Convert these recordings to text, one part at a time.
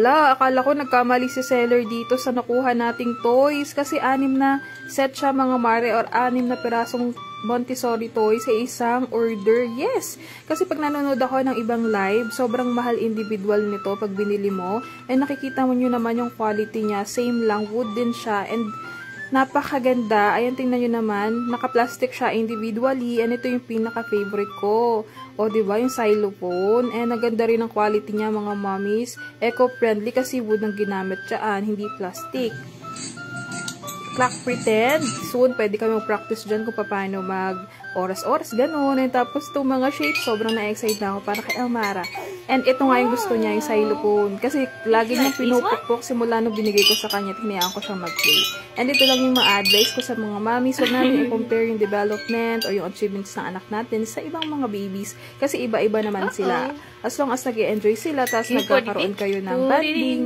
Wala, akala ko nagkamali si seller dito sa nakuha nating toys kasi anim na set siya mga mare or anim na pirasong Montessori toys sa isang order. Yes! Kasi pag nanonood ako ng ibang live, sobrang mahal individual nito pag binili mo. And nakikita mo nyo naman yung quality niya. Same lang, wood din siya. And napakaganda. Ayan, tingnan nyo naman. Naka-plastic siya individually. And ito yung pinaka-favorite ko. O, ba yung xylophone. And ang ganda rin ang quality niya, mga mommies. Eco-friendly kasi wood ang ginamit dyan, hindi plastic. Clock pretend. Soon, pwede kami mag-practice dyan kung paano mag oras-oras, ganun. And tapos, itong mga shapes, sobrang na-excite na ako para kay Elmara. And ito nga yung gusto niya, yung xylophone. Kasi lagi niyang pinupukpok simula nung binigay ko sa kanya at hinayaan ko siya mag-play. And ito lang yung ma-advise ko sa mga mommies. Huwag natin i-compare yung development or yung achievements ng anak natin sa ibang mga babies. Kasi iba-iba naman sila. As long as nag enjoy sila, tapos nagkakaroon kayo ng bonding,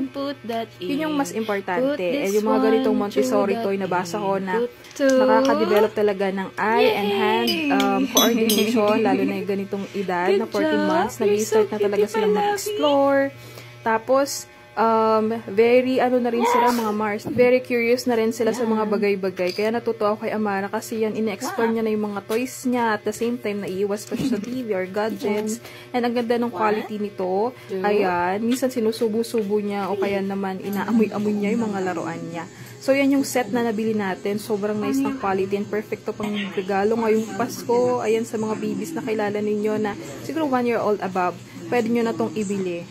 yun yung mas importante. And yung mga ganitong Montessori toy, nabasa ko na nakaka-develop talaga ng eye and hand um, coordination, lalo na yung ganitong edad na 14 months, nag-start na talaga silang mag-explore. Tapos, um, very, ano na rin sila, mga Mars, very curious na rin sila sa mga bagay-bagay. Kaya natuto ako kay Amara kasi yan, ine-explore niya na yung mga toys niya at the same time, naiiwas pa siya sa TV or gadgets. And ang ganda ng quality nito. Ayan, minsan sinusubo-subo niya o kaya naman inaamoy-amoy niya yung mga laruan niya. So, yan yung set na nabili natin. Sobrang nice ng quality and perfecto pang regalo ngayong Pasko. Ayan sa mga babies na kilala ninyo na siguro one year old above, pwede nyo na tong ibili.